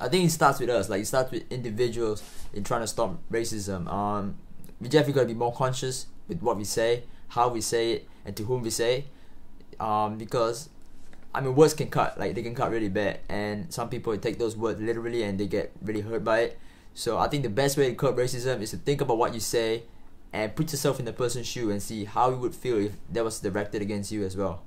I think it starts with us. Like it starts with individuals in trying to stop racism. Um, we definitely gotta be more conscious with what we say, how we say it, and to whom we say. Um, because I mean, words can cut. Like they can cut really bad, and some people take those words literally and they get really hurt by it. So I think the best way to curb racism is to think about what you say, and put yourself in the person's shoe and see how you would feel if that was directed against you as well.